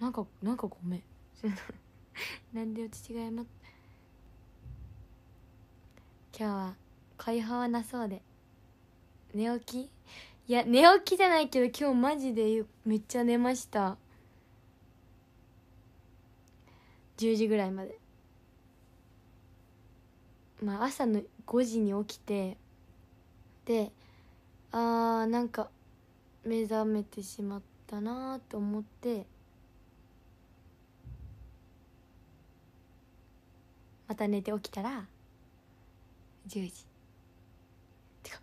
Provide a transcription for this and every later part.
なんかなんかごめん。なんでうち違いま今日は会話はなそうで。寝起き？いや寝起きじゃないけど今日マジでめっちゃ寝ました。10時ぐらいまで。まあ朝の5時に起きて。であーなんか目覚めてしまったなと思って。また寝て起きたら10時。てか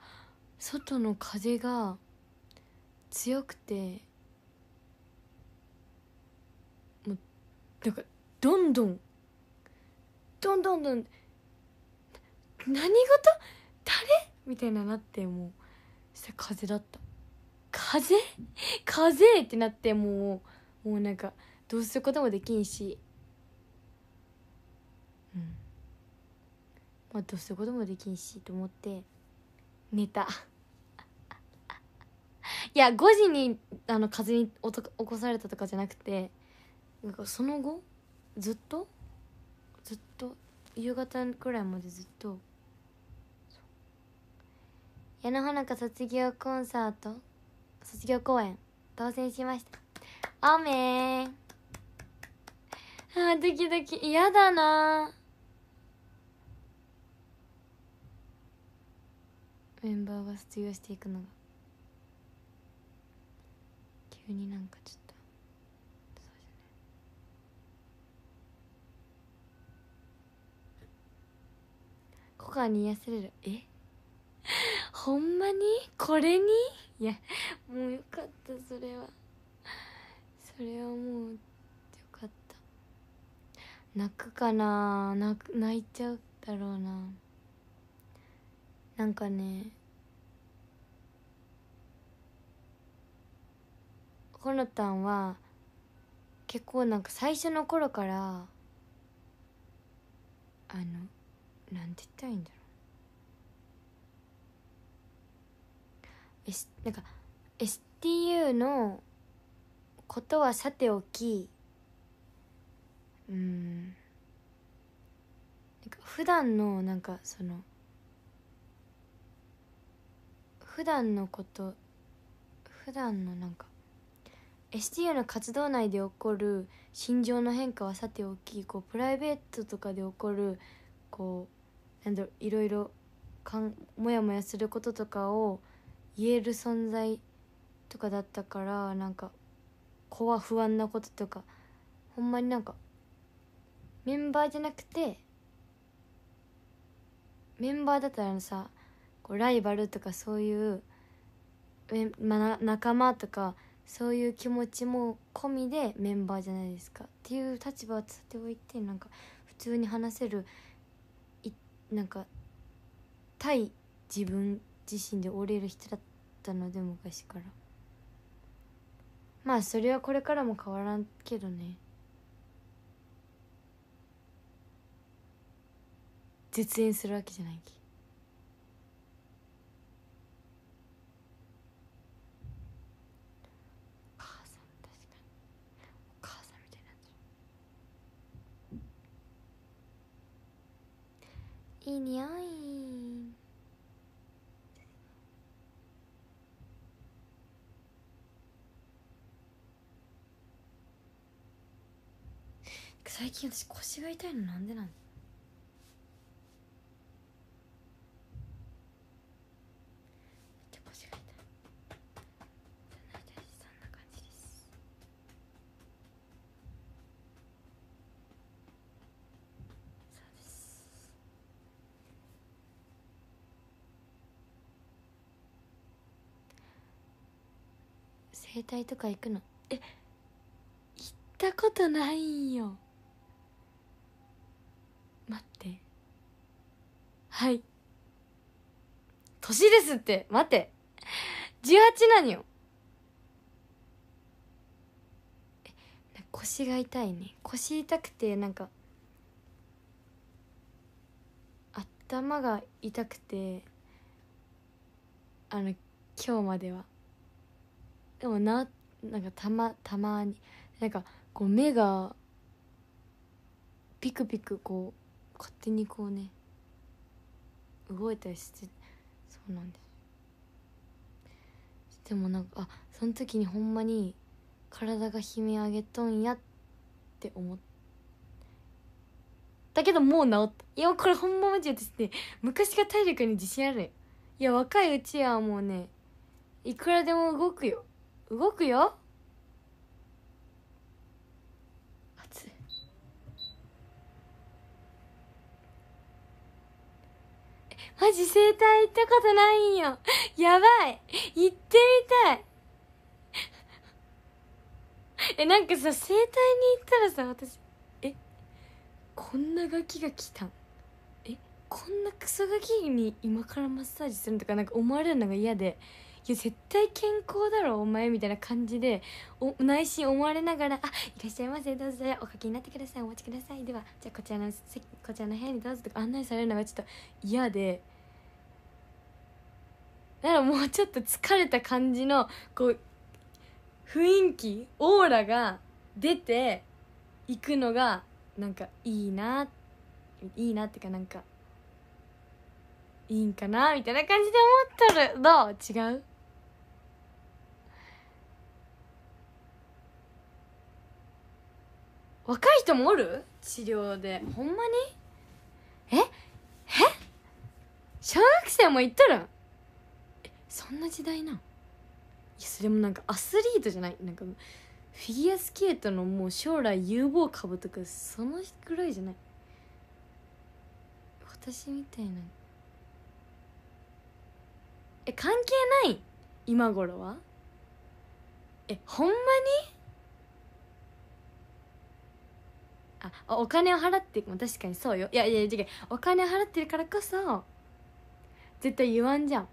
外の風が強くてもうなんかどんどんどんどんどん何事？誰？みたいななってもうした風だった。風？風？ってなってもうもうなんかどうすることもできんしうんまあどうすることもできんしと思って寝た。いや5時にあの風に起こされたとかじゃなくてなんかその後ずっとずっと夕方くらいまでずっと矢野花香卒業コンサート卒業公演当選しました。あめーあードキドキ。嫌だなメンバーが卒業していくのが。急になんかちょっと。そうじゃない。コカに癒される。え？ほんまに？これに？いやもうよかったそれは。それはもうよかった。泣くかな？泣く泣いちゃうだろうな。なんかねほのたんは結構なんか最初の頃からあのなんて言ったらいいんだろう。S なんか STU のことはさておきうんなんか普段のなんかその普段のこと普段のなんか STU の活動内で起こる心情の変化はさておきこうプライベートとかで起こるこうなんだろういろいろかんもやもやすることとかを言える存在とかだったからなんか怖不安なこととかほんまになんかメンバーじゃなくてメンバーだったらさこうライバルとかそういうめ、まあ、仲間とかそういう気持ちも込みでメンバーじゃないですかっていう立場はさておいてなんか普通に話せるいなんか対自分自身で折れる人だったので昔から。まあそれはこれからも変わらんけどね。絶縁するわけじゃないきお母さん確かにお母さんみたいになってるいい匂い。最近私腰が痛いのなんでなん整体とか行くの？え行ったことないんよ。待って。はい。年ですって。待って。18なんよ。え腰が痛いね。腰痛くてなんか頭が痛くてあの今日まではでもななんかたまたまになんかこう目がピクピクこう勝手にこうね動いたりしてそうなんですでもなんかあその時にほんまに体が悲鳴上げとんやって思った。だけどもう治った。いやこれほんまマジですね昔が体力に自信あるいや若いうちはもうねいくらでも動くよ。動くよ。熱い。えマジ整体行ったことないんよ。やばい。行ってみたい。えなんかさ整体に行ったらさ私えこんなガキが来たん？えこんなクソガキに今からマッサージするとかなんか思われるのが嫌で。いや絶対健康だろお前みたいな感じで内心思われながら「あいらっしゃいませどうぞおかけになってくださいお待ちください。ではじゃあこちらの席こちらの部屋にどうぞ」とか案内されるのがちょっと嫌で。だからもうちょっと疲れた感じのこう雰囲気オーラが出ていくのがなんかいいないいなっていうかなんかいいんかなみたいな感じで思っとる。どう？違う？若い人もおる？治療で。ほんまに？え？え？小学生も行っとるん？えそんな時代なん？いやそれもなんかアスリートじゃない？なんかフィギュアスケートのもう将来有望株とかそのぐらいじゃない？私みたいな。え関係ない？今頃は？えほんまに？あお金を払ってまあ確かにそうよ。いやいや違う。お金を払ってるからこそ絶対言わんじゃん。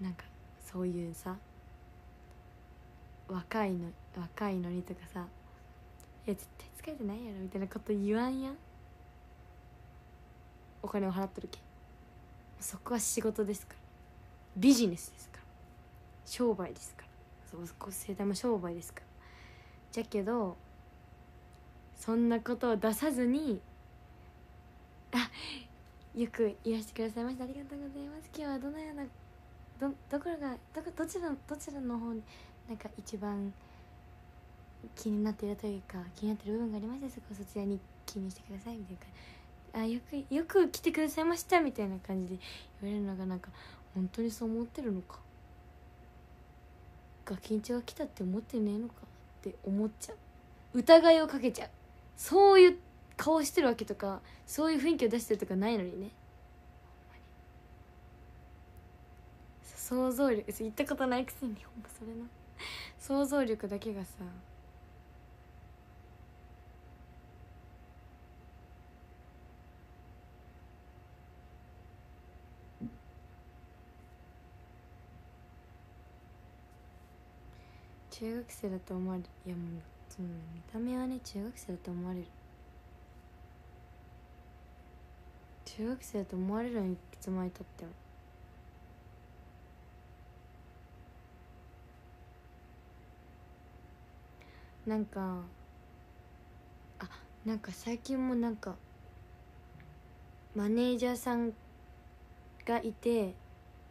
なんかそういうさ若いの若いのにとかさ「いや絶対疲れてないやろ」みたいなこと言わんやん。お金を払ってるけそこは仕事ですから。ビジネスですから。商売ですから。そうそこ生態も商売ですから。じゃけどそんなことを出さずにあよくいらしてくださいました。ありがとうございます。今日はどのようなどどころがどどちらどちらの方になんか一番気になっているというか気になっている部分がありました。そこそちらに気にしてください。みたいなあよくよく来てくださいました。みたいな感じで言われるのがなんか本当にそう思ってるのか。ガキンチが来たって思ってねえのか。って思っちゃう。疑いをかけちゃう。そういう顔してるわけとかそういう雰囲気を出してるとかないのにね。想像力言ったことないくせにほんまそれな。想像力だけがさ中学生だと思われる。いやもうその見た目はね中学生だと思われる。中学生だと思われるのにいつまでたっても。なんかあなんか最近もなんかマネージャーさんがいて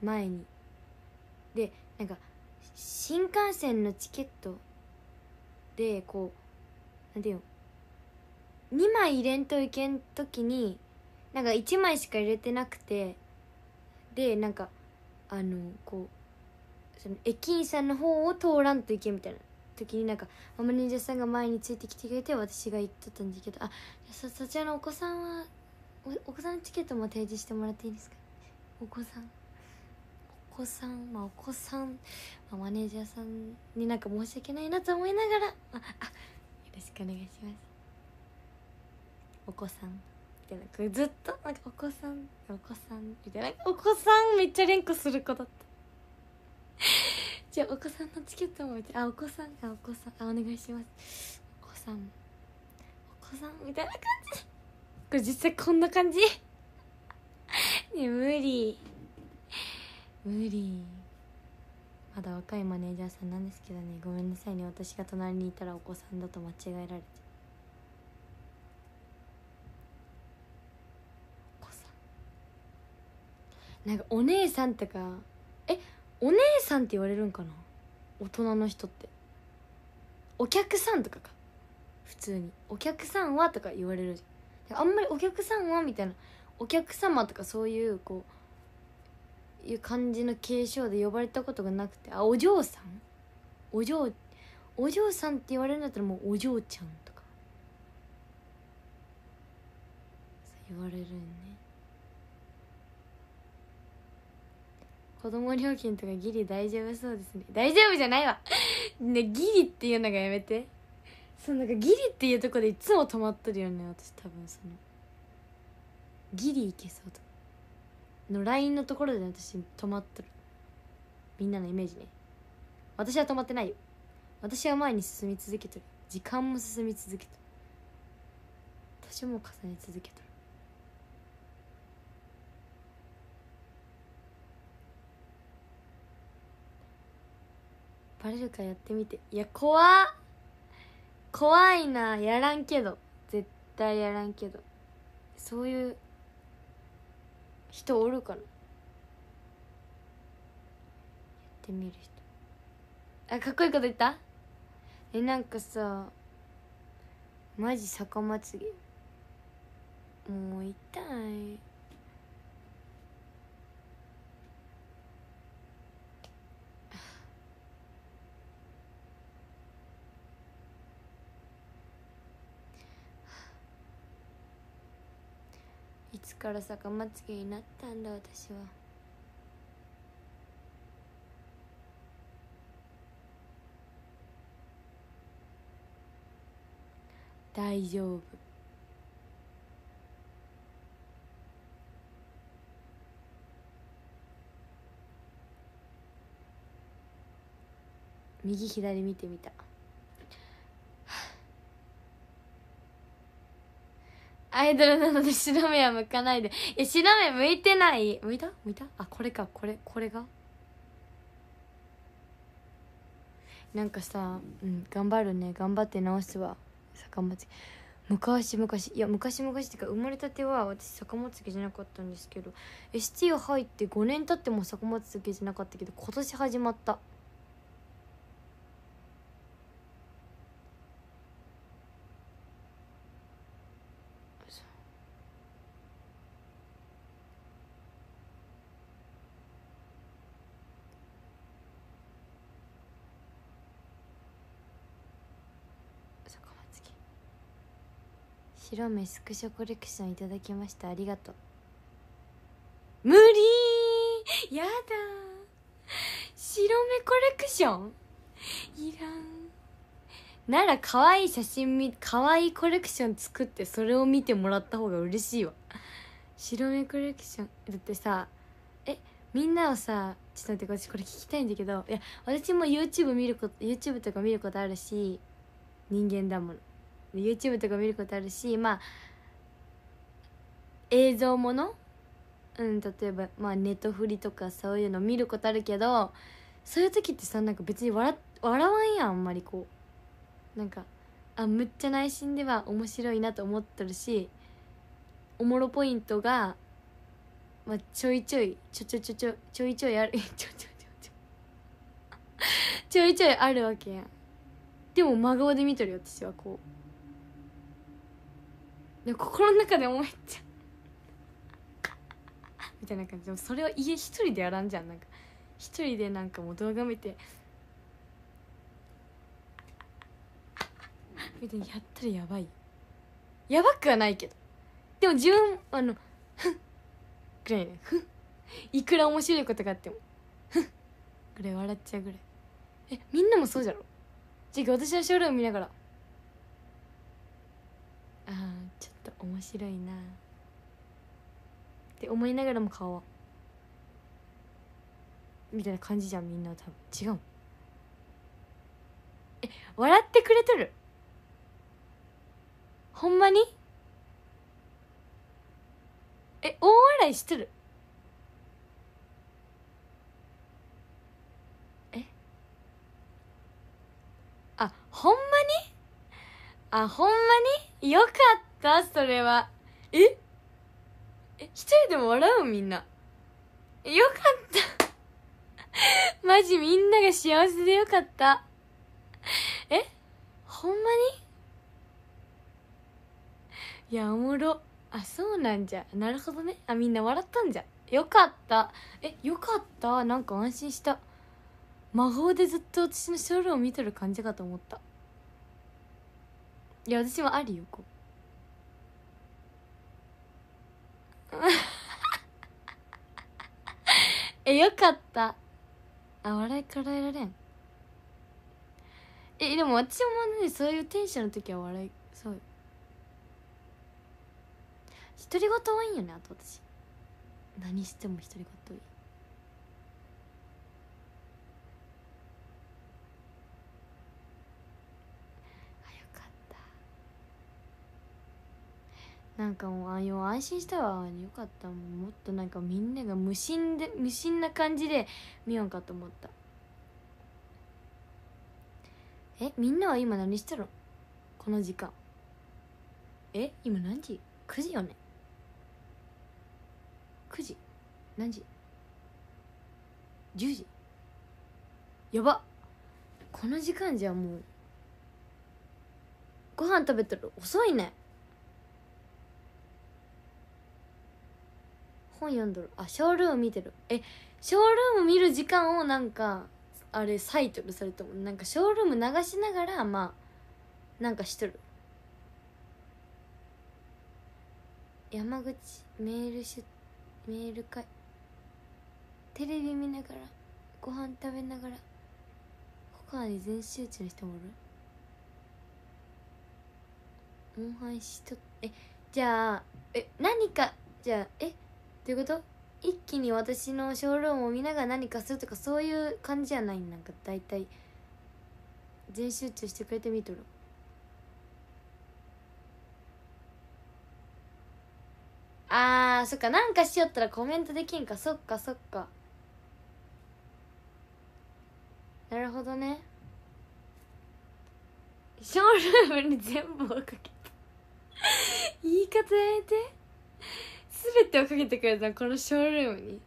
前に。でなんか新幹線のチケットでこうなんていうの？2枚入れんといけん時になんか1枚しか入れてなくてでなんかあのこうその駅員さんの方を通らんといけんみたいな時になんかマネージャーさんが前についてきてくれて私が言っとったんだけどあそそちらのお子さんはお子さんのチケットも提示してもらっていいですか？お子さん。子さんまあお子さん、まあ、マネージャーさんになんか申し訳ないなと思いながらああよろしくお願いします。お子さんみたいなずっとなんかお子さんお子さんみたいなお子さんめっちゃ連呼する子だった。じゃあお子さんのチケットもみたいなあお子さんあお子さんあお願いします。お子さんお子さんみたいな感じ。これ実際こんな感じ。ね無理。無理。まだ若いマネージャーさんなんですけどね。ごめんなさいね。私が隣にいたらお子さんだと間違えられてお子さん。なんかお姉さんとかえお姉さんって言われるんかな。大人の人って。お客さんとかか。普通に「お客さんは?」とか言われるじゃん。あんまり「お客さんは?」みたいな。お客様とかそういうこういう感じの継承で呼ばれたことがなくてあお嬢さん？お嬢お嬢さんって言われるんだったらもうお嬢ちゃんとか。言われるね。子供料金とかギリ大丈夫そうですね。大丈夫じゃないわ。ねギリっていうのがやめて。そうなんかギリっていうとこでいつも止まってるよね私多分その。ギリいけそうとの LINE のところで、私止まってる。みんなのイメージね。私は止まってないよ。私は前に進み続けてる。時間も進み続けてる。私も重ね続けてる。バレるかやってみて。いや怖怖いな。やらんけど。絶対やらんけど。そういう人おるかな？やってみる人。あかっこいいこと言った？えなんかさマジ逆まつげ。もう痛い。から逆まつげになったんだ私は。大丈夫。右左見てみた。アイドルなので白目は向かないで。いや白目向いてない？向いた？向いた？あこれか。これこれが？なんかさうん頑張るね。頑張って直すわ。坂本。昔昔。いや昔昔っていうか生まれたては私坂本家じゃなかったんですけど。ST 入って5年経っても坂本家じゃなかったけど今年始まった坂松家白目スクショコレクションいただきました。ありがとう。無理やだ白目コレクション？いらん。なら可愛い写真み可愛いコレクション作ってそれを見てもらった方が嬉しいわ。白目コレクション。だってさえみんなをさちょっと待って私これ聞きたいんだけど。いや私も YouTube 見ること YouTube とか見ることあるし人間だもの。YouTube とか見ることあるしまあ映像もの？うん例えばまあネットフリとかそういうの見ることあるけどそういう時ってさなんか別に笑笑わんやんあんまりこう。なんかあむっちゃ内心では面白いなと思ってるしおもろポイントが、まあ、ちょいちょいちょちょちょちょちょいちょいある ちょちょちょちょ。ちょいちょいあるわけやん。でも真顔で見とるよ私はこう。でも心の中でもめっちゃ みたいな感じ。でもそれを家一人でやらんじゃん。なんか一人でなんかもう動画見て。みたいにやったらやばい。やばくはないけど。でも自分あのふんぐらいね。ふんいくら面白いことがあっても。ふんぐらい笑っちゃうぐらい。えみんなもそうじゃろ？じゃあ私のショールーム見ながら。あーちょっと面白いな。って思いながらも顔はみたいな感じじゃんみんな多分。違う。え笑ってくれとる？ほんまに？え大笑いしとる？え？あほんまに？あほんまに？よかったそれは。え？え一人でも笑うみんな。よかった。マジみんなが幸せでよかった。え？ほんまに？いやおもろ。あそうなんじゃ。なるほどね。あみんな笑ったんじゃ。よかった。えよかった？なんか安心した。魔法でずっと私のショールを見てる感じかと思った。いや私もあるよこう。えよかった。あ笑いからえられん。えでも私もねそういうテンションの時は笑いそう。よ独り言多いんよねあと私。何しても独り言多いあよかったなんかもうあよ安心したわ。よかった。もっとなんかみんなが無心で無心な感じで見よんかと思った。えみんなは今何してるの？この時間。え今何時 ?9 時よね？9時？何時？10時？やば。この時間じゃもうご飯食べたら遅いね。本読んどる。あショールーム見てる。えショールーム見る時間をなんかあれサイトルされてもなんかショールーム流しながらまあなんかしとる。山口メール出メール会テレビ見ながらご飯食べながら他に全集中の人もおる。モンハンしとえじゃあえ何かじゃあえどういうこと？一気に私のショールームを見ながら何かするとかそういう感じじゃない。なんか大体全集中してくれてみとる。あーそっか。なんかしよったらコメントできんか。そっかそっか。なるほどね。ショールームに全部をかけた 言い方やめて。全てをかけてくれたこのショールームに。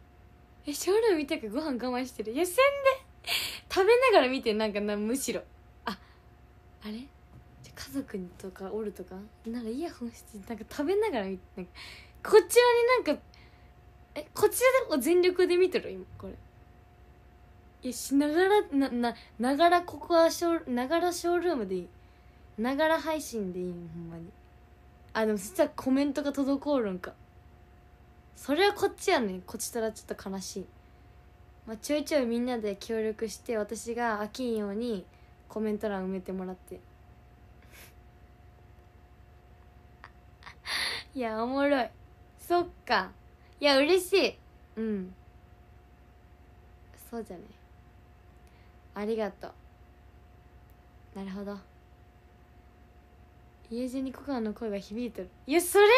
えショールーム見たかご飯我慢してる？いやせんで。食べながら見てなんかなむしろ。ああれ？じゃ家族とかおるとか？なんかイヤホンしてなんか食べながら見てなんかこちらになんかえこちらでも全力で見てる？今これ。いやしながらななながらここはショーながらショールームでいい。ながら配信でいいほんまに。あでもそしたらコメントが滞るんか。それはこっちやねん。こっちとらちょっと悲しい。まあちょいちょいみんなで協力して私が飽きんようにコメント欄埋めてもらって。いやおもろい。そっか。いや嬉しい。うん。そうじゃね。ありがとう。なるほど。家中にコカの声が響いてる。いやそれも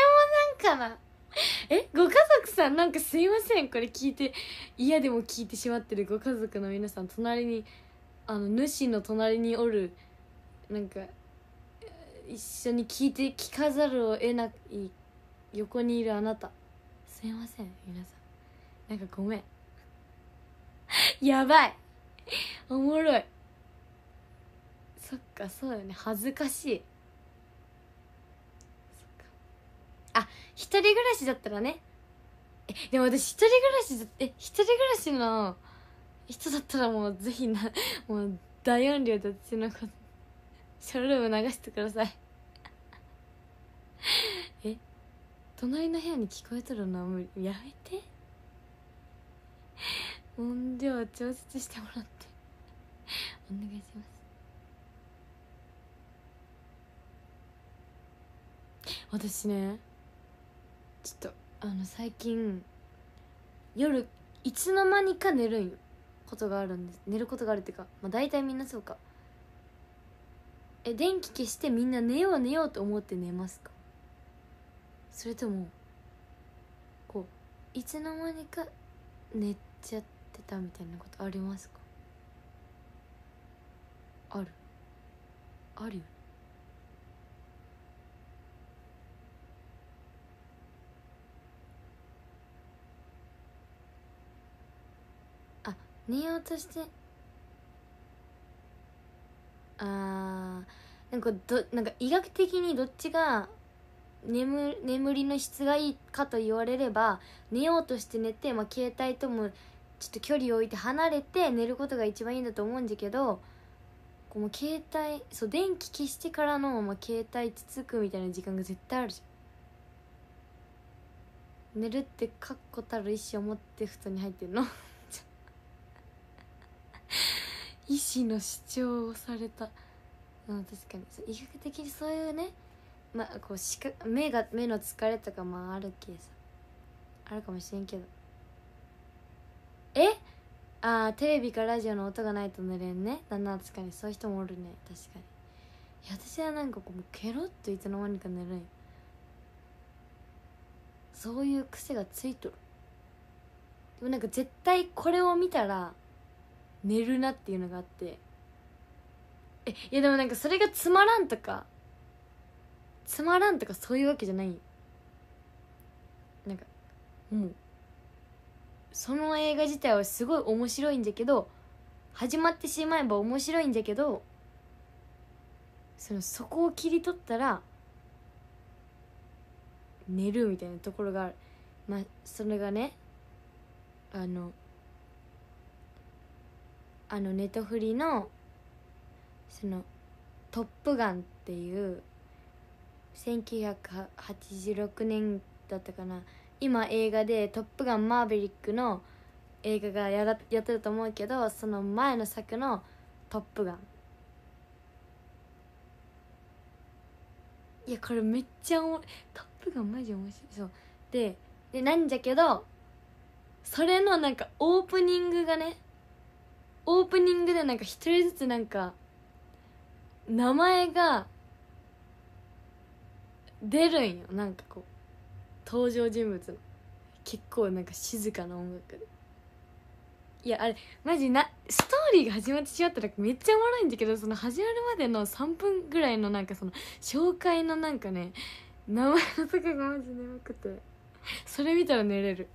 なんかな。えご家族さんなんかすいません。これ聞いて嫌でも聞いてしまってるご家族の皆さん隣にあの主の隣におるなんか一緒に聞いて聞かざるを得ない横にいるあなた。すいません皆さん。なんかごめん。やばい。おもろい。そっかそうよね。恥ずかしいそっかあ一人暮らしだったらね。えでも私一人暮らしだえ一人暮らしの人だったらもうぜひな もう大音量で私のことショールーム流してください。え隣の部屋に聞こえとるの？は無理やめて。音量調節してもらって。お願いします。私ねちょっとあの最近夜いつの間にか寝るんよことがあるんです。寝ることがあるっていうかまあ大体みんなそうか。え電気消してみんな寝よう寝ようと思って寝ますか？それともこういつの間にか寝ちゃってたみたいなことありますか？ある。あるよ。ねあ寝ようとしてあーなんかどなんか医学的にどっちが眠眠りの質がいいかと言われれば寝ようとして寝て、まあ、携帯ともちょっと距離を置いて離れて寝ることが一番いいんだと思うんだけどこう携帯そう電気消してからの、まあ、携帯つつくみたいな時間が絶対あるじゃん。寝るって確固たる意思を持って布団に入ってるの。意思の主張をされた。うん確かに。医学的にそういうねまあこう視覚目が目の疲れとかまああるけさ。あるかもしれんけど。え？あーテレビかラジオの音がないと寝れんね。だな確かに。そういう人もおるね。確かに。いや私はなんかこうケロッといつの間にか寝るんそういう癖がついとる。でもなんか絶対これを見たら寝るなっていうのがあって。えいやでもなんかそれがつまらんとかつまらんとかそういうわけじゃない。なんかもうその映画自体はすごい面白いんだけど始まってしまえば面白いんだけどそのそこを切り取ったら寝るみたいなところがある。まあそれがねあのあのネトフリのその「トップガン」っていう1986年だったかな。今映画で「トップガンマーヴェリック」の映画がやだやってると思うけどその前の作の「トップガン」いやこれめっちゃおもトップガンマジ面白い。そう。ででなんじゃけどそれのなんかオープニングがねオープニングでなんか一人ずつなんか名前が出るんよ。なんかこう登場人物の。結構なんか静かな音楽で。いやあれマジなストーリーが始まってしまったらめっちゃおもろいんだけどその始まるまでの3分ぐらいのなんかその紹介のなんかね名前のとこがマジ眠くてそれ見たら寝れる。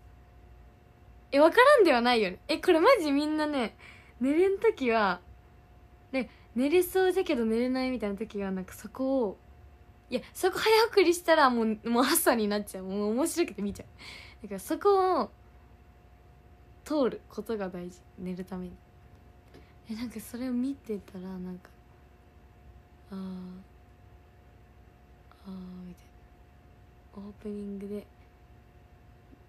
え分からんではないよね。えこれマジみんなね寝れん時はね寝れそうだけど寝れないみたいな時はなんかそこをいやそこ早送りしたらもうもう朝になっちゃう。もう面白くて見ちゃう。だからそこを通ることが大事。寝るために。えなんかそれを見てたらなんかあーあーみたいな。オープニングで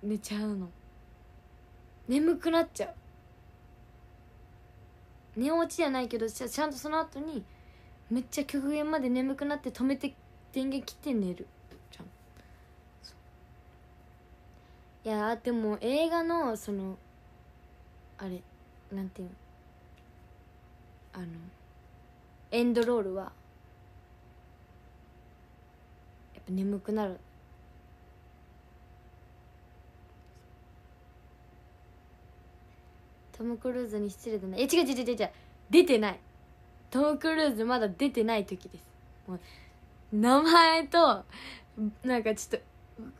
寝ちゃうの。眠くなっちゃう。寝落ちじゃないけどちゃんとその後にめっちゃ極限まで眠くなって止めて電源切って寝る。ちゃん。いやでも映画のそのあれなんていうの？あのエンドロールはやっぱ眠くなる。トム・クルーズに失礼だな。え違う違う違う違う。出てない。トム・クルーズまだ出てない時です。もう名前となんかちょっ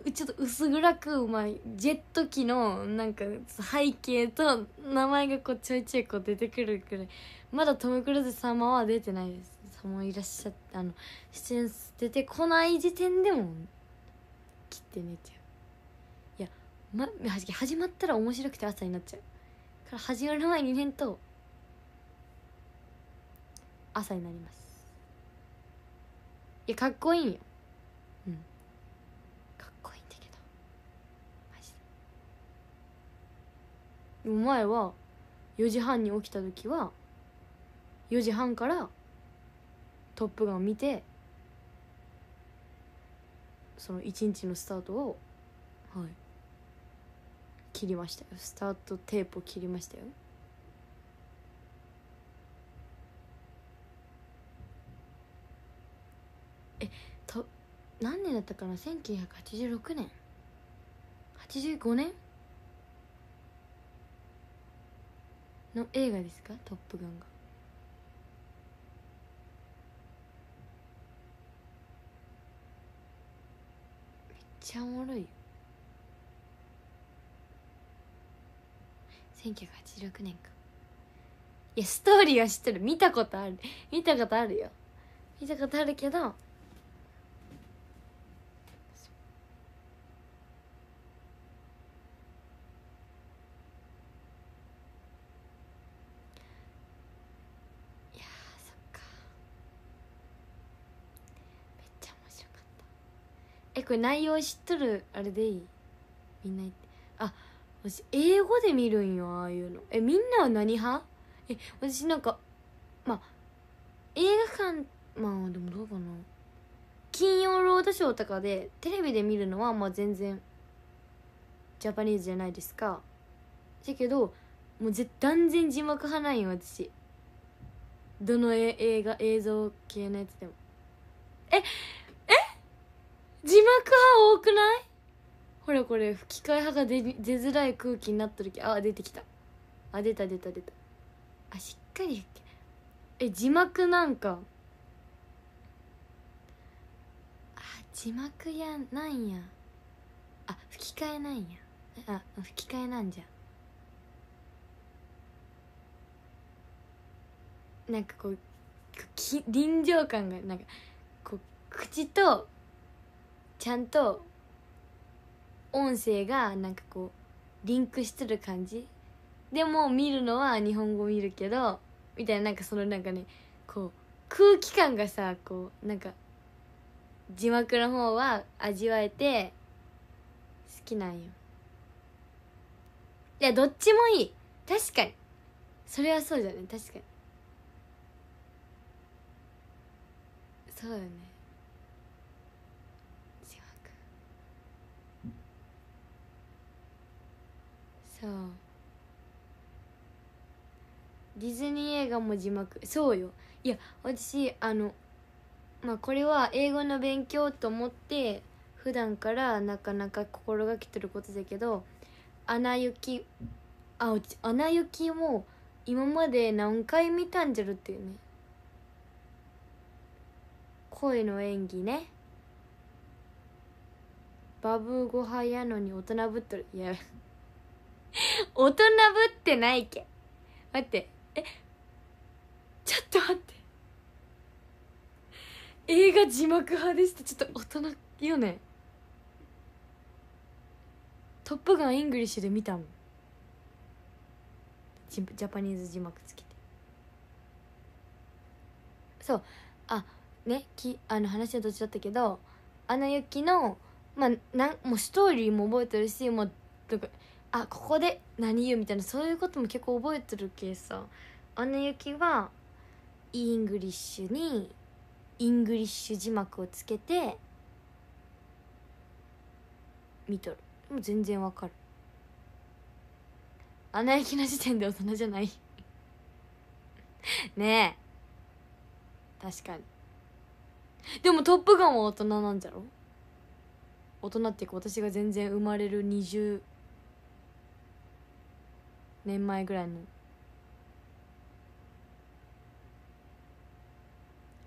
とちょっと薄暗くう、まあ、ジェット機のなんか背景と名前がこうちょいちょいこう出てくるくらい。まだトム・クルーズ様は出てないです。様いらっしゃってあの出演出てこない時点でも切って寝ちゃう。いや、ま、始まったら面白くて朝になっちゃう。から始まる前に寝んと朝になります。いやかっこいいんよ。うん。かっこいいんだけど。マジで。でも前は4時半に起きた時は4時半から「トップガン」を見てその一日のスタートを切りましたよ。スタートテープを切りましたよ。えと何年だったかな？1986年。85年？の映画ですか「トップガン」が。めっちゃおもろいよ。1986年か。いやストーリーは知ってる。見たことある。見たことあるよ。見たことあるけどいやそっか。めっちゃ面白かった。えこれ内容知っとる？あれでいい？みんな言って。あ私英語で見るんよああいうの。えみんなは何派？え私なんかまあ映画館まあでもどうかな。金曜ロードショーとかでテレビで見るのはまあ全然ジャパニーズじゃないですか。だけどもうぜ断然字幕派なんよ私。どの映画映像系のやつでも。ええ？字幕派多くない？ほらこれ吹き替え派が出出づらい空気になった時あ出てきた。あ出た出た出た。あしっかりえ字幕なんか。あ字幕やなんや。あ吹き替えなんや。あ吹き替えなんじゃ。なんかこう臨場感がなんかこう口とちゃんと音声がなんかこうリンクしてる感じ。でも見るのは日本語見るけどみたいななんかそのなんかねこう空気感がさこうなんか字幕の方は味わえて好きなんよ。いやどっちもいい。確かに。それはそうじゃね確かに。そうだね字幕そう。ディズニー映画も字幕。そうよ。いや私あのまあこれは英語の勉強と思って普段からなかなか心がけてることだけど「アナ雪」あうち「アナ雪」も今まで何回見たんじゃるっていうね。声の演技ね。バブーごはやのに大人ぶっとる。いや 大人ぶってないけ。待って。え？ちょっと待って。映画字幕派ですって。ちょっと大人よね「トップガン」 English で見たもん。 Japanese 字幕つけて。そう。あね。きあの話はどっちだったけど「アナ雪」のまあなんもうストーリーも覚えてるしもうとかあここで何言う？みたいなそういうことも結構覚えてるけさ「アナ雪」は English に English 字幕をつけて見とる。もう全然わかる「アナ雪」の時点で大人じゃない？ねえ。確かに。でも「トップガン」は大人なんじゃろ？大人っていうか私が全然生まれる20年前ぐらいの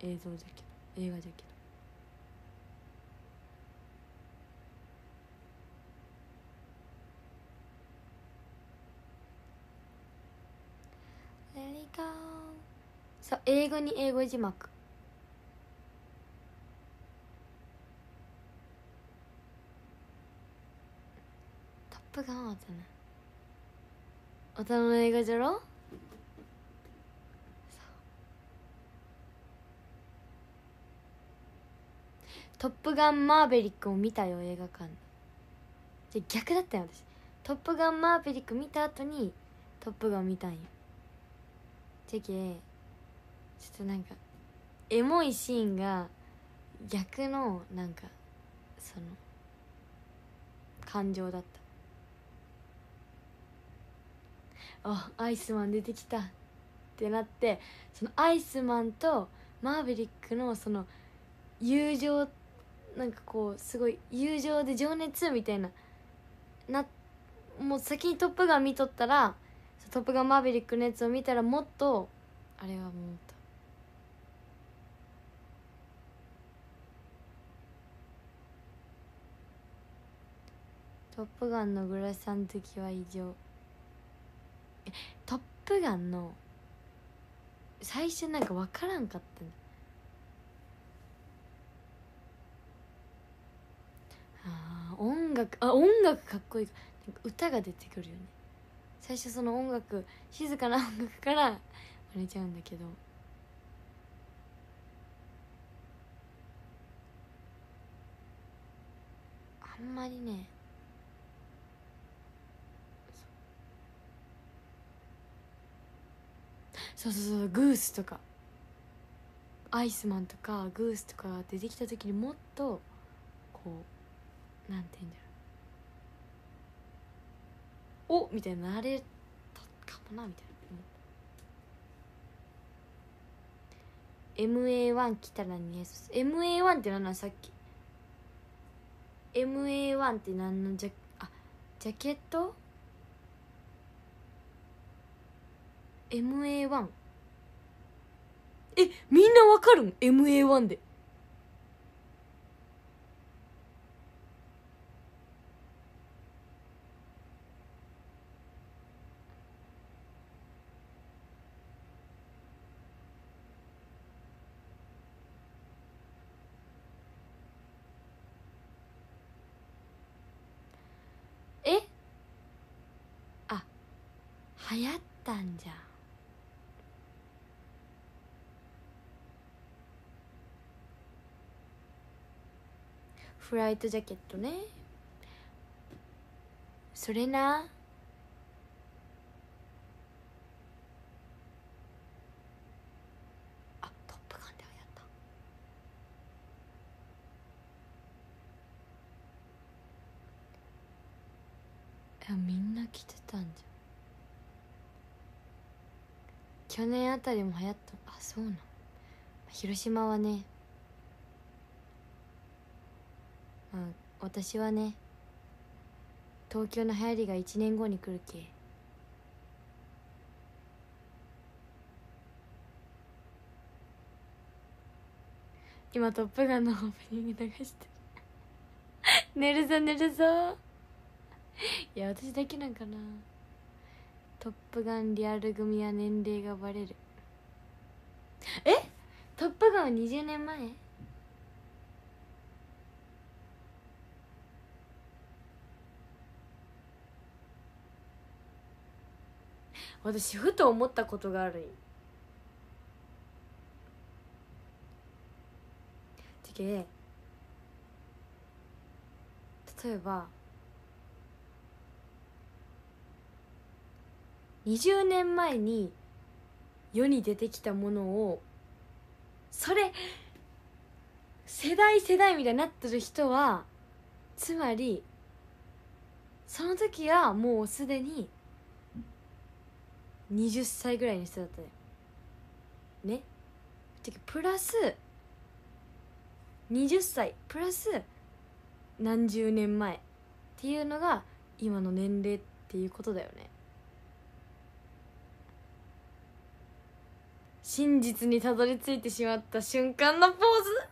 映像じゃけど映画じゃけど。Let it go そう英語に英語字幕。トップガンは大人大人の映画じゃろ？トップガンマーヴェリック」を見たよ映画館。でじゃ逆だったよ私「トップガンマーヴェリック」見た後に「トップガン」見たんよ。じゃけちょっとなんかエモいシーンが逆のなんかその感情だった。あアイスマン出てきたってなってそのアイスマンとマーヴェリックのその友情なんかこうすごい友情で情熱みたいななもう先に「トップガン」見とったら「トップガンマーヴェリック」のやつを見たらもっとあれはもっとトップガンのグラサン時は異常。トップガンの最初なんか分からんかったんだあ音楽あ音楽かっこいい。歌が出てくるよね。最初その音楽静かな音楽から真似ちゃうんだけど。あんまりねそうそうそうグースとか。アイスマンとかグースとか出てきた時にもっとこうなんて言うんだろう。おみたいになれたかもなみたいな。MA1 来たらね MA1 って何なんさっき。MA1 って何のジャあジャケット？MA1 えみんなわかるん？MA1 で。え？あ流行ったんじゃ。んフライトジャケットね。それな。あトップガンで流行った。いやみんな着てたんじゃん。去年あたりも流行った。あそうなん広島はねまあ私はね東京の流行りが1年後に来るけ今「トップガン」のオープニング流してる。寝るぞ寝るぞ。いや私だけなんかな「トップガン」リアル組は年齢がバレる。え？トップガンは20年前？私ふと思ったことがあるんてけ例えば20年前に世に出てきたものをそれ世代世代みたいになってる人はつまりその時はもうすでに20歳ぐらいの人だったよ。ね？てかプラス20歳プラス何十年前っていうのが今の年齢っていうことだよね。真実にたどり着いてしまった瞬間のポーズ。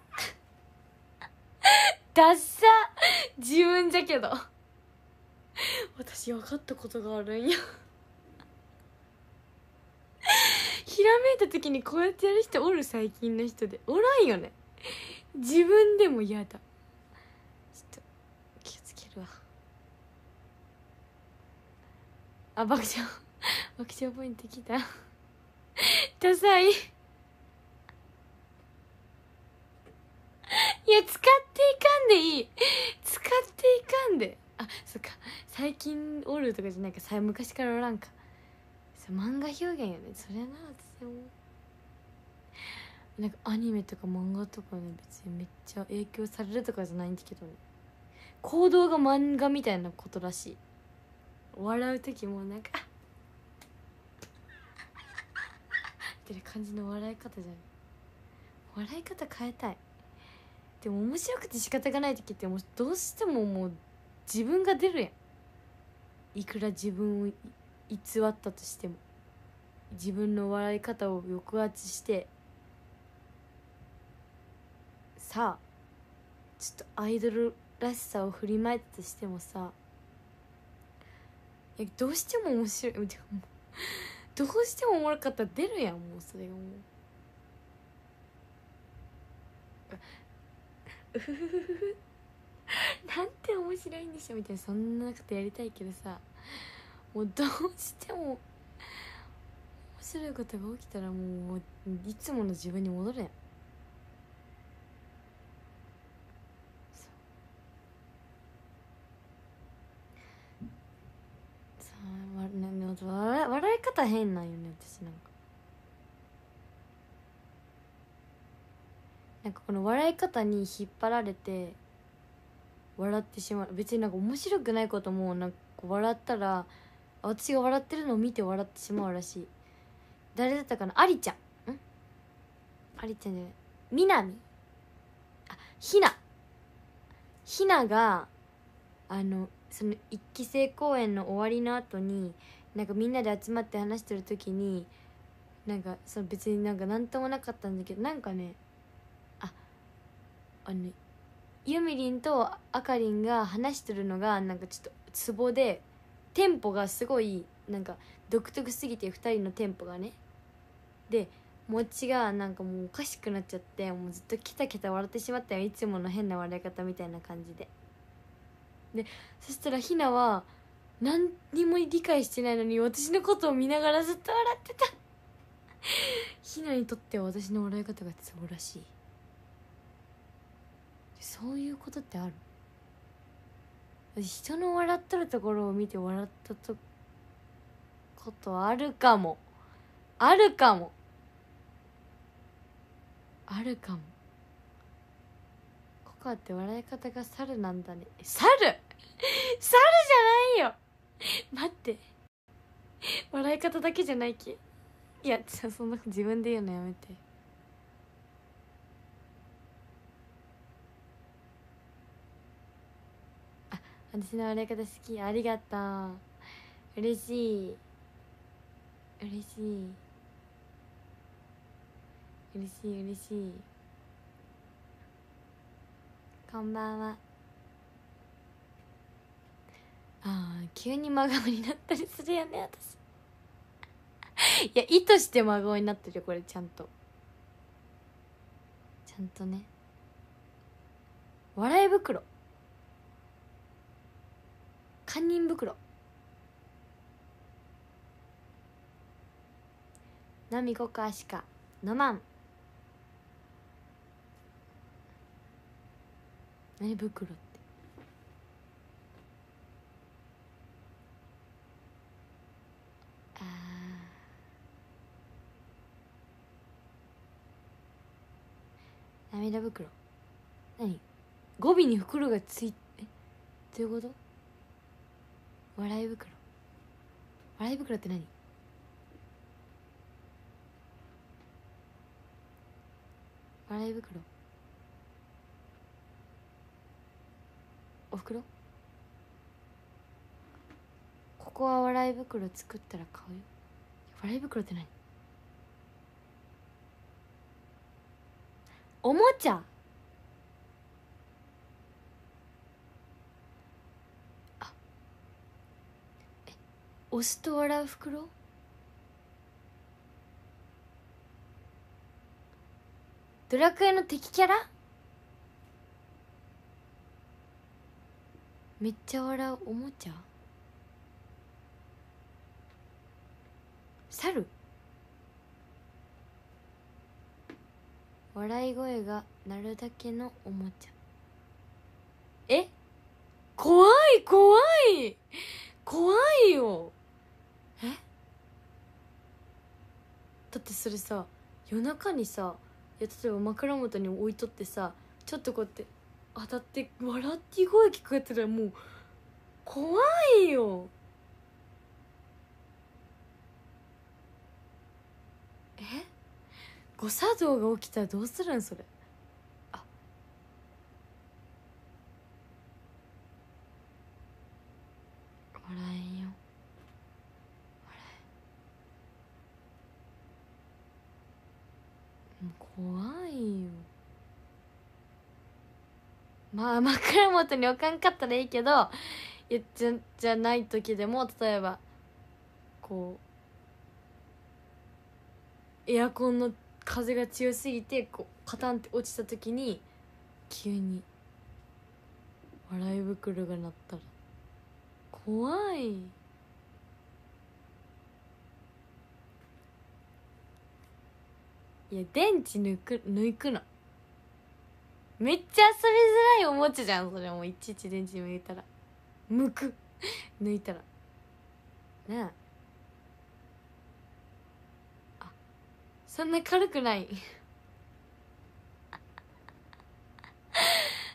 ダッサ。自分じゃけど。私分かったことがあるんやひらめいた時にこうやってやる人おる最近の人でおらんよね。自分でも嫌だ。ちょっと気をつけるわ。あ爆笑。爆笑ポイントきた。ダサい。いや使っていかんでいい。使っていかんで。あそっか。最近おるとかじゃないか。さ昔からおらんか。そう漫画表現よね。それなら私も。なんかアニメとか漫画とかね別にめっちゃ影響されるとかじゃないんだけどね。行動が漫画みたいなことらしい。笑う時もなんか「っ!」てる感じの笑い方じゃん。笑い方変えたい。でも面白くて仕方がない時ってもうどうしてももう自分が出るやん。いくら自分を偽ったとしても自分の笑い方を抑圧してさあちょっとアイドルらしさを振りまいたとしてもさえどうしても面白いてかもどうしてもおもろかったら出るやんもうそれがもううふふふふ。なんて面白いんでしょみたいなそんなことやりたいけどさ。もうどうしても面白いことが起きたらもういつもの自分に戻るやん。さあわな笑笑い方変なんよね私なんか。なんかこの笑い方に引っ張られて笑ってしまう。別になんか面白くないこともなんか笑ったら私が笑ってるのを見て笑ってしまうらしい。誰だったかな？ありちゃん。ん？ありちゃんじゃない。みなみあひなひながあのその一期生公演の終わりの後になんかみんなで集まって話してる時になんかその別になんか何ともなかったんだけどなんかねああのゆみりんとあかりんが話してるのがなんかちょっとツボでテンポがすごいなんか独特すぎて2人のテンポがね。でもちがなんかもうおかしくなっちゃってもうずっとキタキタ笑ってしまったよ。いつもの変な笑い方みたいな感じで。でそしたらひなは何にも理解してないのに私のことを見ながらずっと笑ってた。ひなにとっては私の笑い方がツボらしい。そういうことってある？人の笑っとるところを見て笑ったとことあるかも。あるかも。あるかも。ココアって笑い方が猿なんだね。猿！猿じゃないよ。待って。笑い方だけじゃないきいやそんな自分で言うのやめて。私の笑い方好き。ありがとう。嬉しい。嬉しい。嬉しい嬉しい。こんばんは。ああ急に真顔になったりするよね私。いや意図して真顔になってるよこれちゃんと。ちゃんとね。笑い袋。堪忍袋。飲みこかしか飲まん。何袋って。あ涙袋。何？語尾に袋がついえ？どういうこと？笑い袋。笑い袋って何？笑い袋。お袋ここは笑い袋作ったら買うよ。笑い袋って何？おもちゃ。押すと笑う袋？ドラクエの敵キャラ？めっちゃ笑うおもちゃ？猿？笑い声が鳴るだけのおもちゃ。え？怖い怖い！怖いよ！え？だってそれさ夜中にさいや例えば枕元に置いとってさちょっとこうやって当たって笑って声聞こえてたらもう怖いよ。え？誤作動が起きたらどうするんそれあ笑えんよもう怖いよまあ枕元に置かんかったらいいけどいじゃじゃない時でも例えばこうエアコンの風が強すぎてこうカタンって落ちた時に急に笑い袋が鳴ったら怖い。いや電池抜く抜くの。めっちゃ遊びづらいおもちゃじゃんそれもういちいち電池抜いたら。むく。抜いたら。ねえあ。そんな軽くない。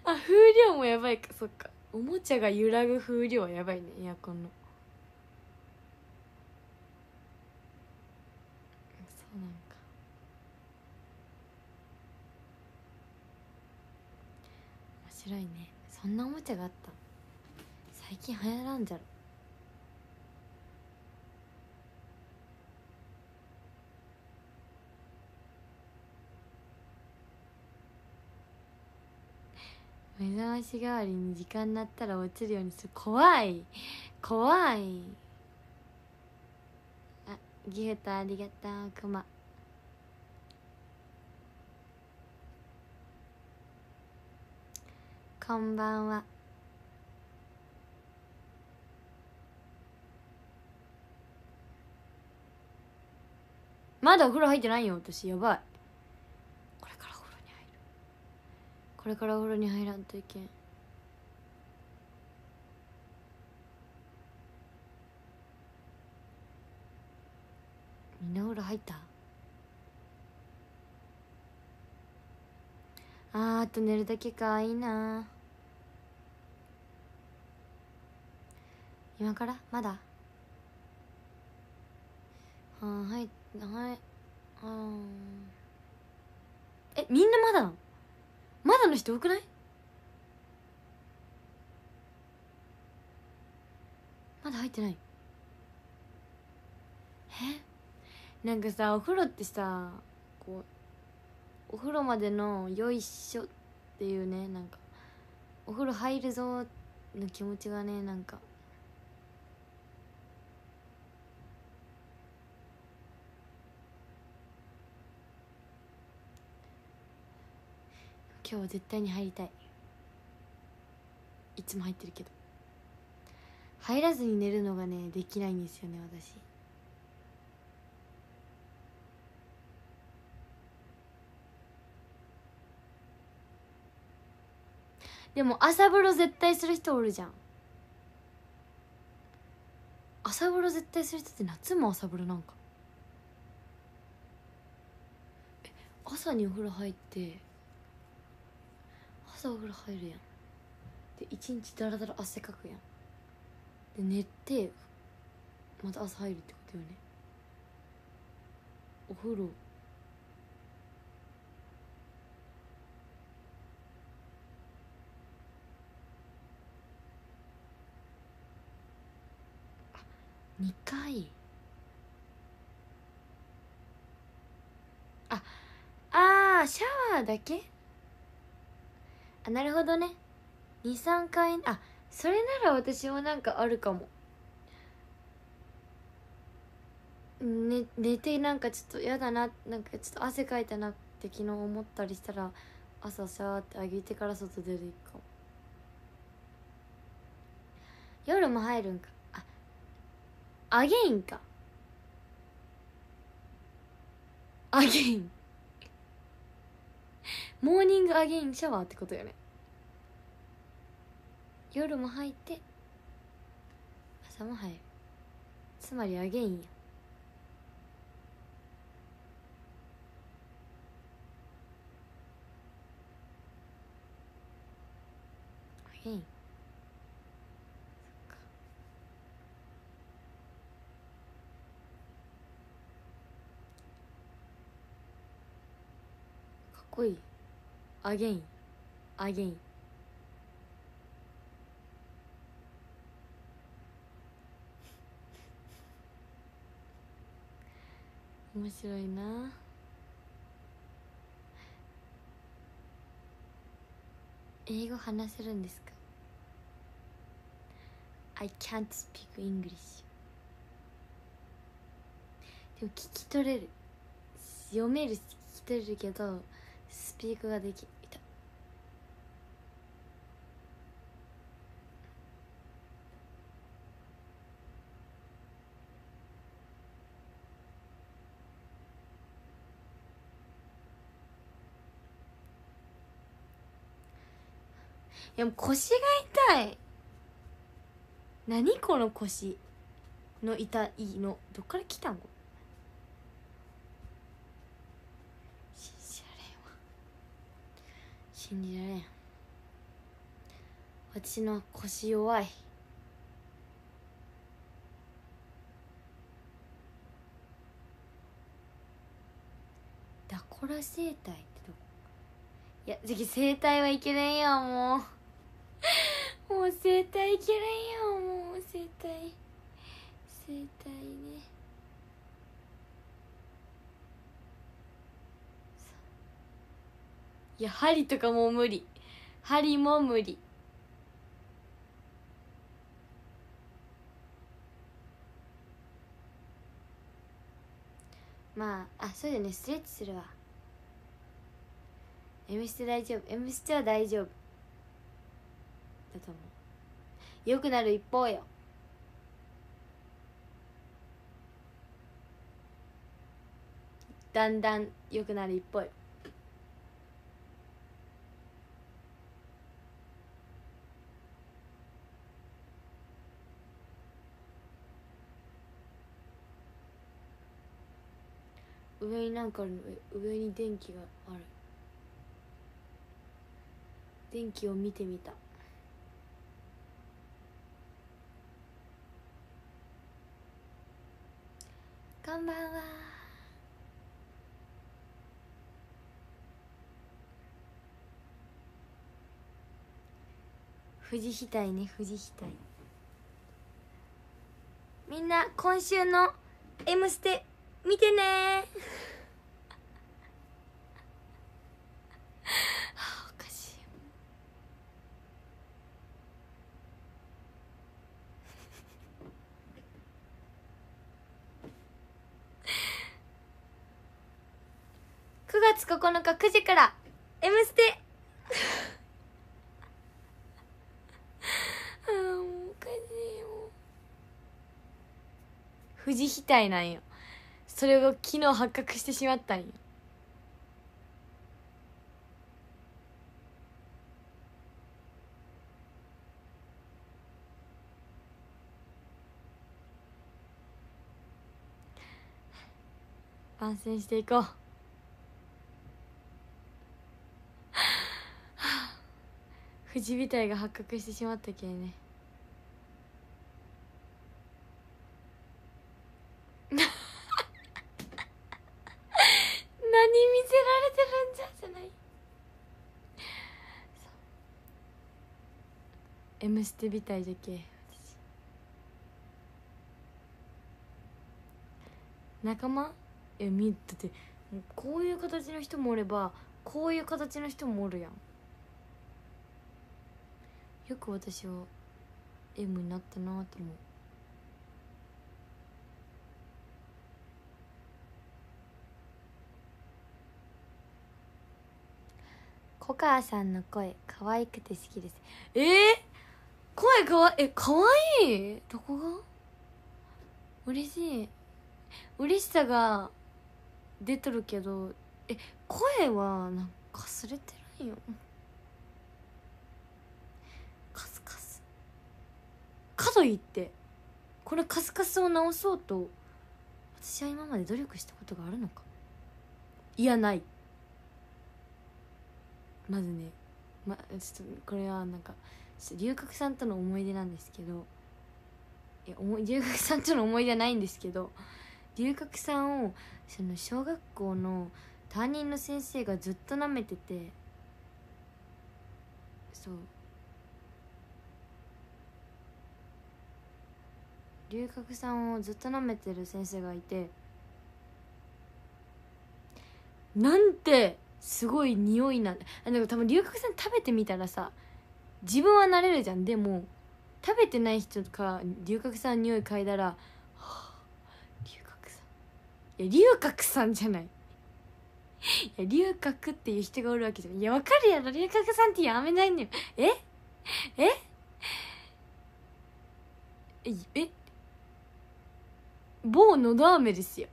あ風量もやばいか。そっか。おもちゃが揺らぐ風量はやばいねエアコンのそうなんか面白いね。そんなおもちゃがあった。最近流行らんじゃろ。目覚まし代わりに時間になったら落ちるようにする。怖い。怖い。あギフトありがとう。クマこんばんは。まだお風呂入ってないよ私。やばい。これからお風呂に入る。これからお風呂に入らんといけん。みんなお風呂入った？あーあと寝るだけか。いいな。今から？まだ？あーはいはいあえみんなまだなまだの人多くない？まだ入ってない？え？なんかさお風呂ってさこうお風呂までのよいしょっていうねなんかお風呂入るぞの気持ちがねなんか今日は絶対に入りたい。いつも入ってるけど。入らずに寝るのがねできないんですよね私。でも朝風呂絶対する人おるじゃん。朝風呂絶対する人って夏も朝風呂なんか。朝にお風呂入って朝お風呂入るやん。で一日ダラダラ汗かくやん。で寝てまた朝入るってことよね。お風呂。2回。ああーシャワーだけ？あなるほどね。23回。あそれなら私もなんかあるかも。ね、寝てなんかちょっと嫌だな。なんかちょっと汗かいたなって昨日思ったりしたら朝シャーってあげてから外出るかも。夜も入るんか。あAgain か。 Again morning Again シャワーってことよね。夜も入って朝も入る。つまり again や。アゲイン。かっこいい。アゲインアゲイン面白いな。英語話せるんですか？I can't speak English. でも聞き取れる。読めるし聞き取れるけどスピークができたいやもう腰が痛い。何この腰の痛いの？どっから来たの？信じられん。わ信じられん。私の腰弱い。ダコラ生態ってどこ？いや次生態はいけれんやんもう。もう生態いけれんやんもう生態生態ねいや針とかもう無理針も無理まああそうだよねストレッチするわ「M ステ」大丈夫「M ステ」は大丈夫だと思うよくなる一方よ。だんだん良くなる一方よ。上になんかあるの？上に電気がある。電気を見てみた。こんばんは。富士額ね富士額みんな今週の「M ステ」見てねはあおかしい9月9日9時から「M ステ」ああもうおかしいよ富士額なんよ。それを昨日発覚してしまったんよ。番宣していこう。富士みたいが発覚してしまったけんね。何見せられてるんじゃじゃない「M ステ」みたいじゃけ。仲間？えみだってこういう形の人もおればこういう形の人もおるやん。よく私は M になったなと思う。小川さんの声可愛くて好きです。えー、声かわいえ可愛い？どこが？嬉しい。嬉しさが出とるけどえ声はなんかかすれてるんよカスカスかといってこれカスカスを直そうと私は今まで努力したことがあるのか？いやない。まずねまちょっとこれはなんか龍角さんとの思い出なんですけどいや龍角さんとの思い出はないんですけど龍角さんをその小学校の担任の先生がずっと舐めててそう。龍角さんをずっと舐めてる先生がいてなんてすごい匂いなんだ。あでも多分龍角さん食べてみたらさ自分は慣れるじゃん。でも食べてない人とか龍角散匂い嗅いだらはあ龍角散。いや龍角散じゃない。いや龍角っていう人がおるわけじゃない。やわかるやろ。龍角散ってやめないのよ。ええ？え？え？某のど飴ですよ。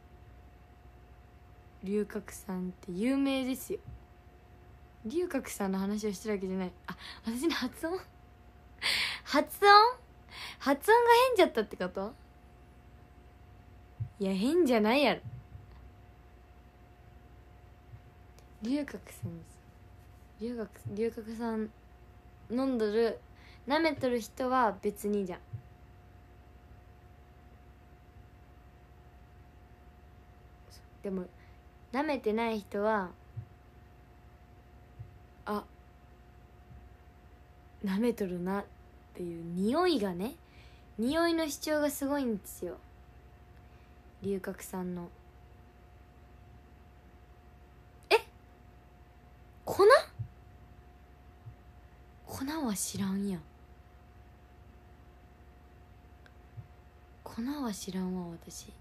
龍角散って有名ですよ。龍角散の話をしてるわけじゃない。あ私の発音？発音？発音が変じゃったってこと？いや変じゃないやろ。龍角散です。龍角龍角散飲んどる舐めとる人は別にじゃん。でも舐めてない人はあ舐めとるなっていう匂いがね匂いの主張がすごいんですよ。龍角散の。え？粉？粉は知らんやん。粉は知らんわ私。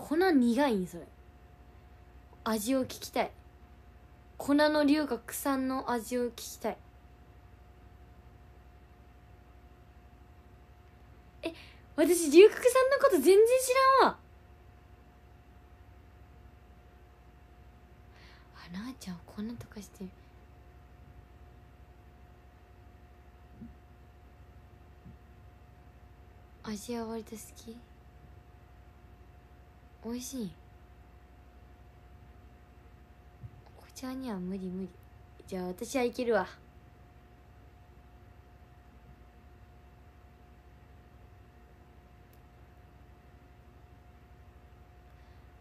粉苦いんそれ。味を聞きたい。粉の龍角散の味を聞きたい。え私龍角散のこと全然知らんわ。あなあちゃん粉とかしてる。味は割と好き？美味しい。お茶には無理無理。じゃあ私はいけるわ。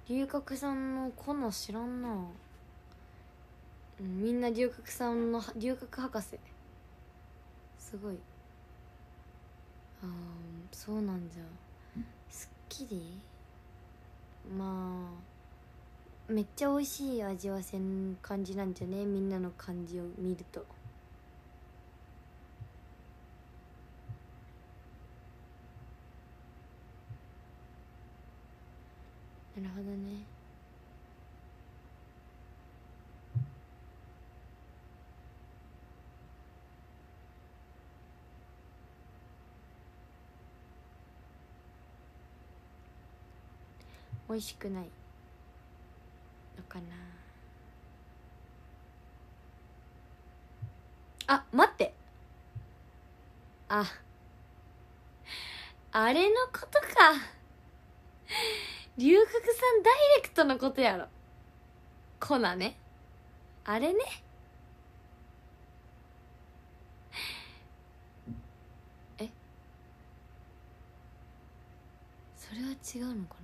龍角散の粉知らんな。うんみんな龍角散の龍角博士。すごい。あーそうなんじゃ。すっきり？まあめっちゃ美味しい味はせん感じなんじゃね？みんなの感じを見ると。なるほどね。美味しくない。のかな。あ待って。あ。あれのことか。龍角散ダイレクトのことやろ。粉ね。あれね。え？それは違うのかな？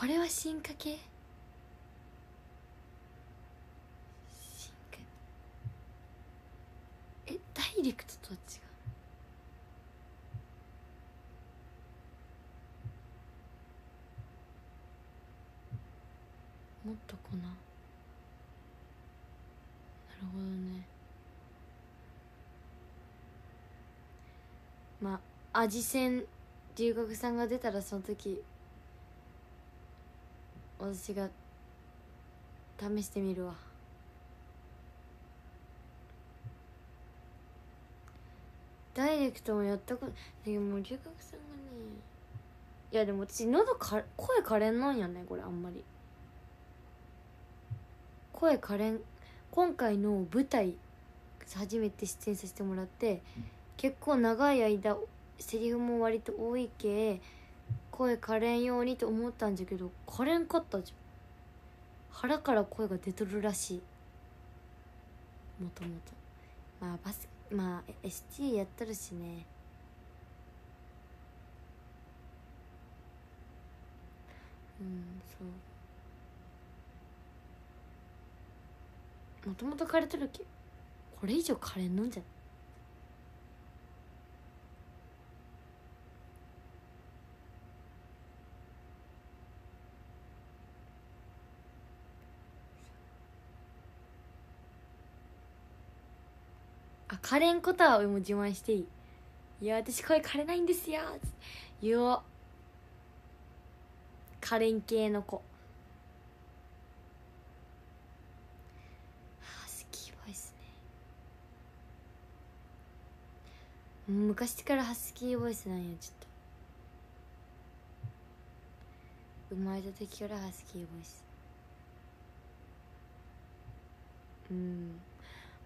これは進化系？進化？えダイレクトとは違う？もっと粉ななるほどね。まあ味仙龍角散が出たらその時私が試してみるわ。ダイレクトもやったことでも龍角さんがねいやでも私喉か声かれんなんやねこれあんまり。声かれん今回の舞台初めて出演させてもらって結構長い間セリフも割と多いけ声かれんようにと思ったんじゃけどかれんかったじゃん。腹から声が出とるらしい。もともと。まあバスまあ ST やっとるしね。うんそう。もともと枯れとるけ？これ以上枯れんのんじゃ。ん枯れんことはも自慢していい。いや私声枯れないんですよ。言おう。可憐系の子。ハスキーボイスね。昔からハスキーボイスなんやちょっと。生まれた時からハスキーボイス。うん。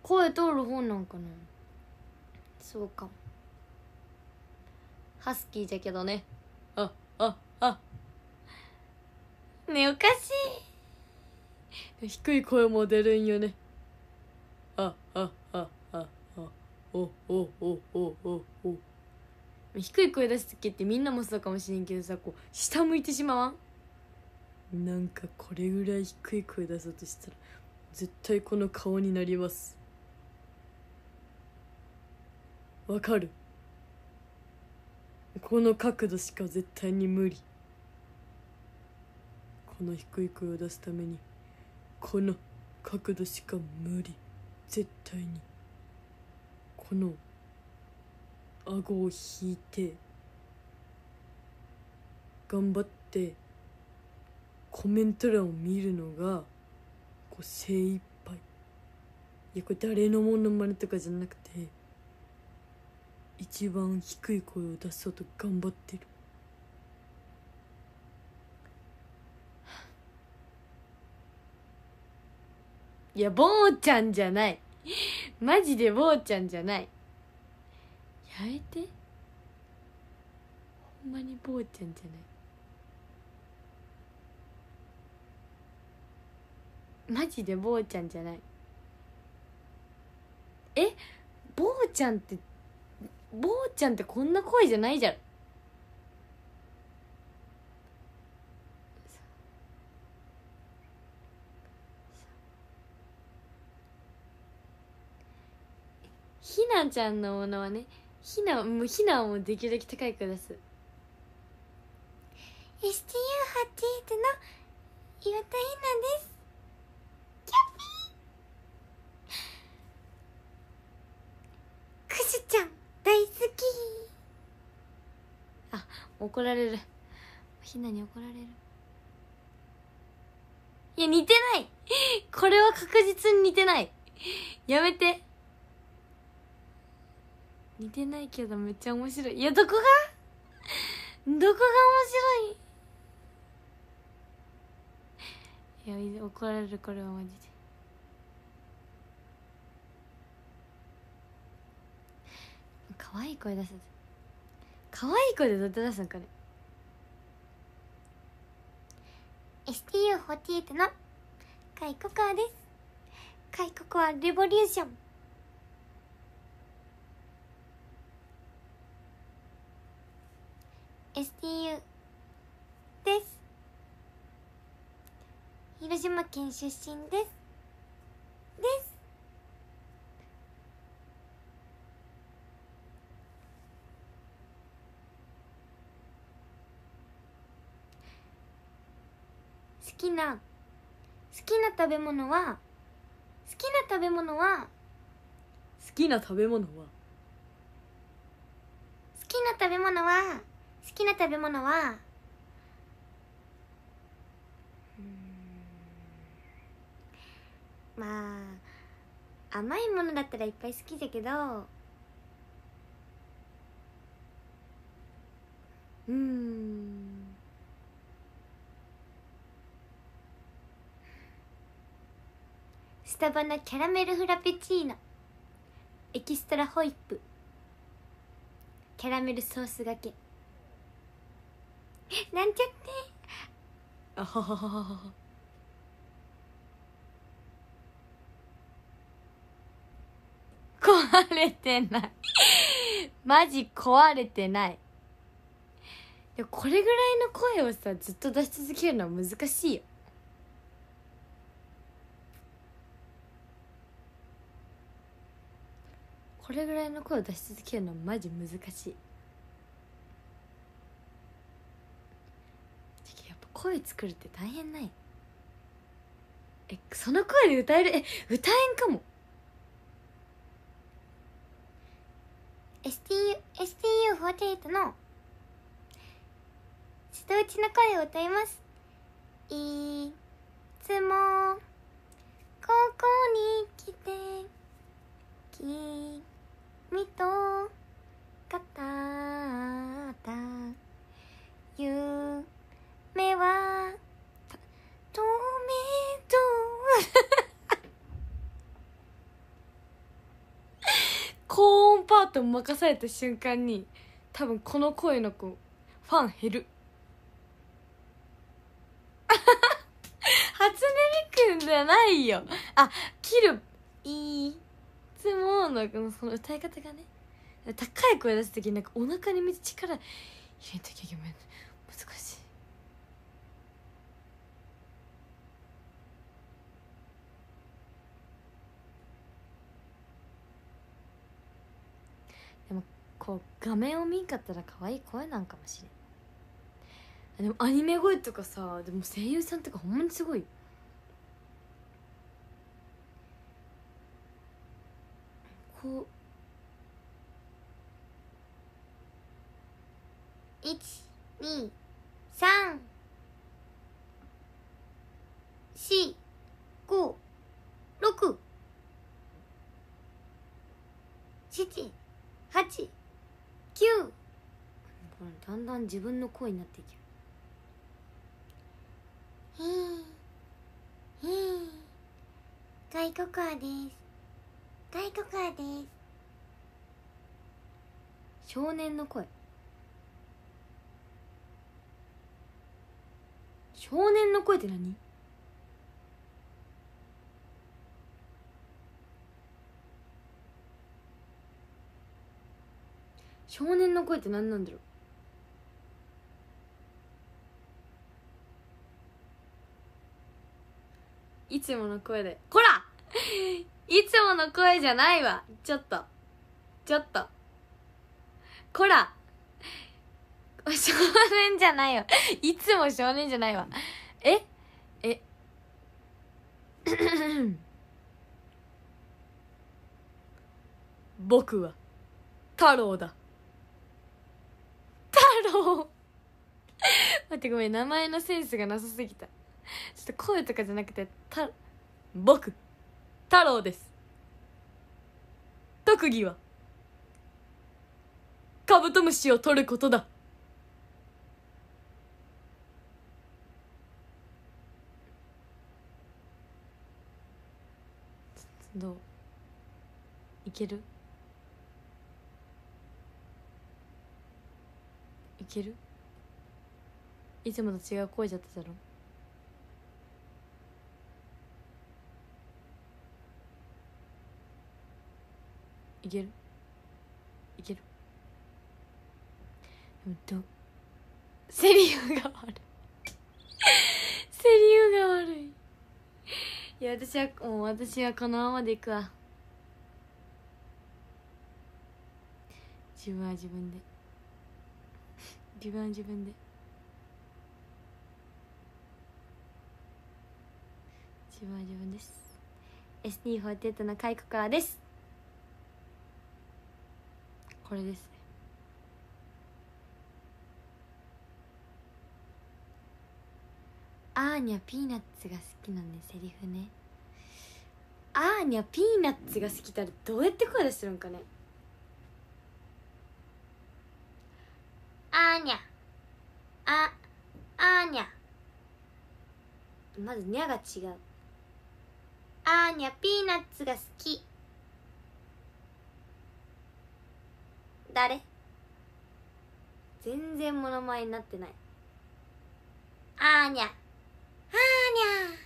声通る本なんかな？そうか。もハスキーじゃけどね。あああ。ねおかしい。低い声も出るんよね。あああああ。おおおおおお。低い声出す時ってみんなもそうかもしれんけどさこう下向いてしまわん？なんかこれぐらい低い声出そうとしたら絶対この顔になりますわかる。この角度しか絶対に無理。この低い声を出すためにこの角度しか無理。絶対に。この顎を引いて頑張ってコメント欄を見るのがこう精一杯。いやこれ誰のものまねとかじゃなくて一番低い声を出そうと頑張ってる。いや坊ちゃんじゃない。マジで坊ちゃんじゃない。やめて。ほんまに坊ちゃんじゃない。マジで坊ちゃんじゃない。え？坊ちゃんって坊ちゃんってこんな声じゃないじゃん。ひなちゃんのものはねひなもうひなはもできるだけ高い声出す。STU88 の岩田ひなですキャピークシュちゃん大好きあ怒られる。ひなに怒られる。いや似てない。これは確実に似てない。やめて。似てないけどめっちゃ面白い。いやどこが？どこが面白い？いや怒られるこれはマジで。可愛い声出す可愛い声でどうやって出すんかね？STU48 のカイココアです。カイココアレボリューション。STU です。広島県出身です好きな好きな食べ物は好きな食べ物は好きな食べ物は？好きな食べ物は好きな食べ物はまあ甘いものだったらいっぱい好きだけどうんスタバのキャラメルフラペチーノ。エキストラホイップ。キャラメルソースがけ。なんちゃって。あはははは壊れてない。マジ壊れてない。でこれぐらいの声をさずっと出し続けるのは難しいよ。これぐらいの声を出し続けるのマジ難しい。やっぱ声作るって大変ない？えその声で歌える？え歌えんかも。テートの瀬戸内の声を歌います。いつもここに来て君と語った。夢はトメト高音パート任された瞬間に多分この声の子ファン減る。初音ミくんじゃないよ。あ切る。いい。つものこのその歌い方がね高い声出す時になんかお腹にめっちゃ力入れときゃいけない。難しい。でもこう画面を見んかったら可愛い声なんかもしれん。でもアニメ声とかさでも声優さんとかほんまにすごい。こう1 2 3 4 5 6 7 8 9だんだん自分の声になっていけるへえへえ外国アです外国アです。少年の声。少年の声って何？少年の声って何なんだろう？いつもの声で。こら！いつもの声じゃないわ。ちょっと。ちょっと。こら。少年じゃないわ。いつも少年じゃないわ。え？え？僕は。太郎だ。太郎。待ってごめん。名前のセンスがなさすぎた。ちょっと声とかじゃなくてた僕。太郎です。特技はカブトムシを取ることだ。どう？いける？いける？いつもと違う声じゃっただろいける。いける。でもどセリフが悪い。セリフが悪い。いや私はもう私はこのままでいくわ。自分は自分で。自分は自分で。自分は自分です。ST48 の甲斐心愛です。これですね。アーニャピーナッツが好きなんでセリフね。アーニャピーナッツが好きだらどうやって声出してるんかね。アーニャ。あアーニャ。まずニャが違う。アーニャピーナッツが好き。誰？全然モノマネになってない。アーニャ。アーニャ。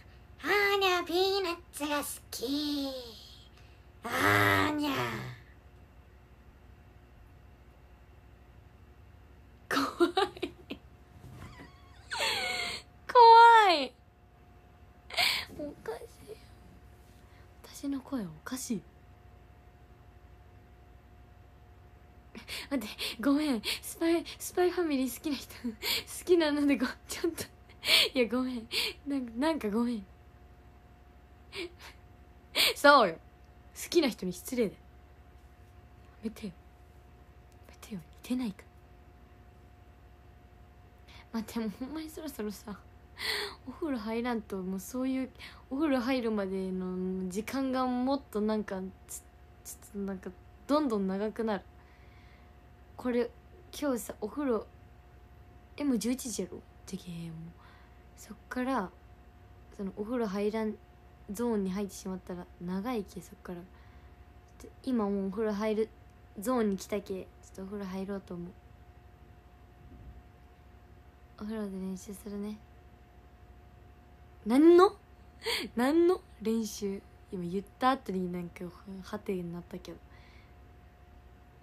アーニャピーナッツが好き。アーニャ。怖い。怖い。おかしい。私の声おかしい待ってごめん。スパイスパイファミリー好きな人。好きなのでご ちょっと。いやごめん。なんかなんかごめん。そうよ。好きな人に失礼だよ。やめてよ。やめてよ。似てないか。待ってもうほんまにそろそろさお風呂入らんともうそういうお風呂入るまでの時間がもっとなんかちょっとなんかどんどん長くなる。これ今日さお風呂えもう11時やろ？でけへんも。そっからそのお風呂入らんゾーンに入ってしまったら長いけそっから。今もうお風呂入るゾーンに来たけちょっとお風呂入ろうと思う。お風呂で練習するね。何の？何の？練習。今言った後になんかはてになったけど。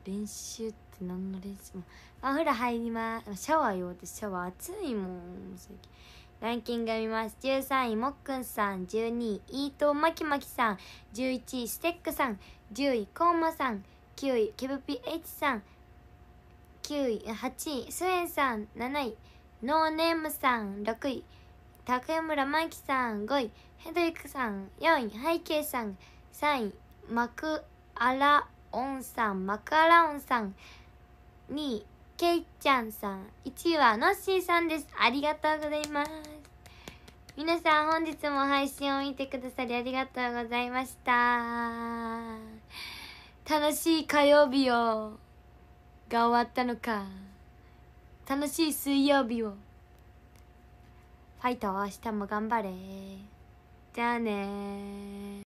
練習って何の練習もお風呂入ります。シャワーよ私シャワー暑いもん最近ランキング見ます。13位もっくん。さん12位伊藤まきまきさん。11位ステックさん10位コーマさん9位ケブピ H さん。9位8位スエンさん。7位ノーネームさん。6位竹村真希さん。5位ヘドリックさん。4位ハイケイさん。3位マクアラオンさん。マクアラオンさん。2位ケイちゃんさん1位はノッシーさんですありがとうございます皆さん本日も配信を見てくださりありがとうございました。楽しい火曜日をが終わったのか。楽しい水曜日を。ファイト明日も頑張れ。じゃあね